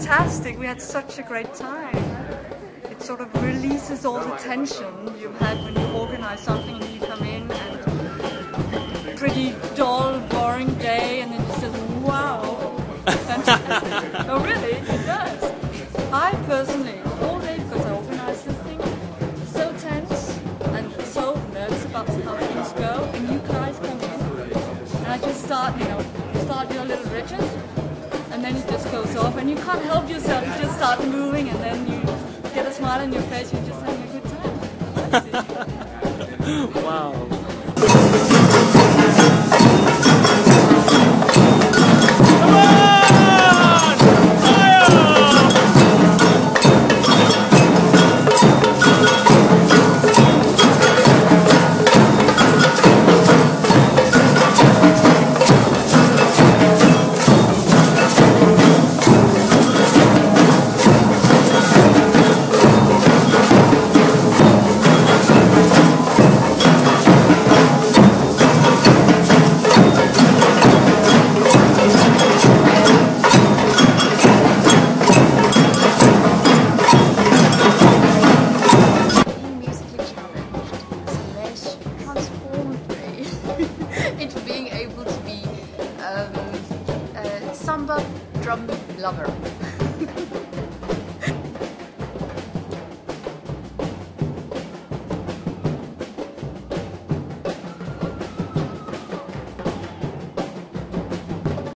fantastic. We had such a great time. It sort of releases all the tension you've had when you organize something and you come in and pretty dull, boring day and then you say, wow, fantastic. oh really? It does. I personally, all day because I organize this thing, so tense and so nervous about how things go and you guys come in and I just start, you know, start your little Richard just goes off and you can't help yourself you just start moving and then you get a smile on your face you're just having a good time wow. Um, a samba drum lover.